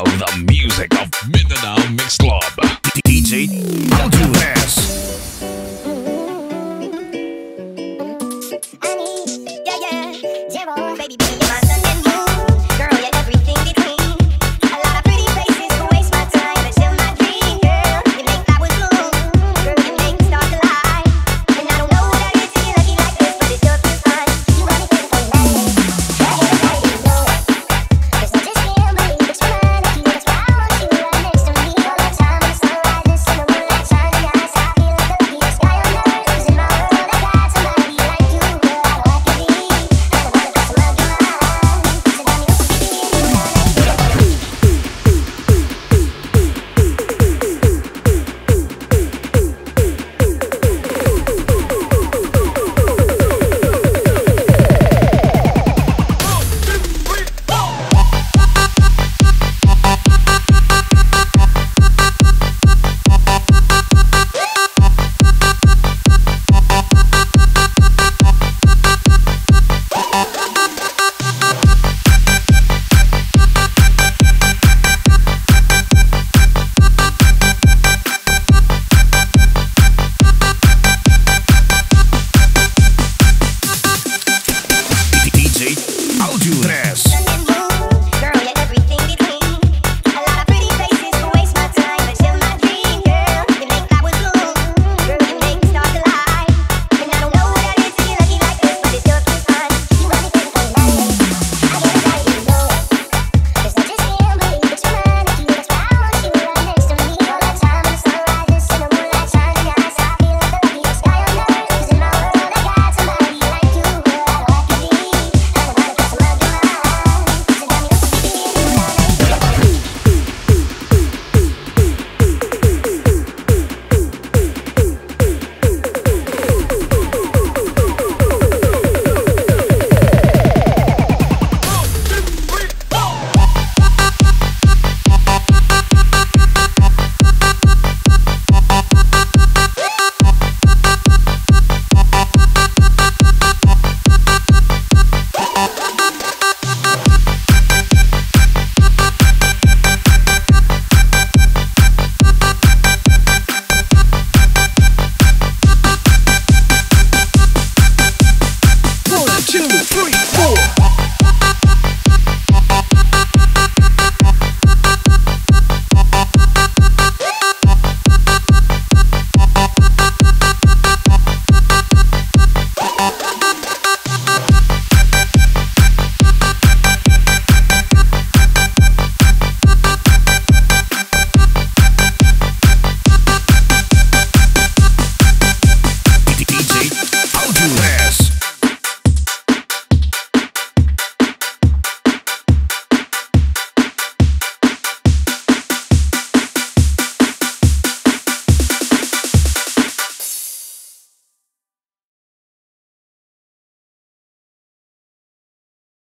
of the music of Mindanao Mix Club. DJ, DJ Audio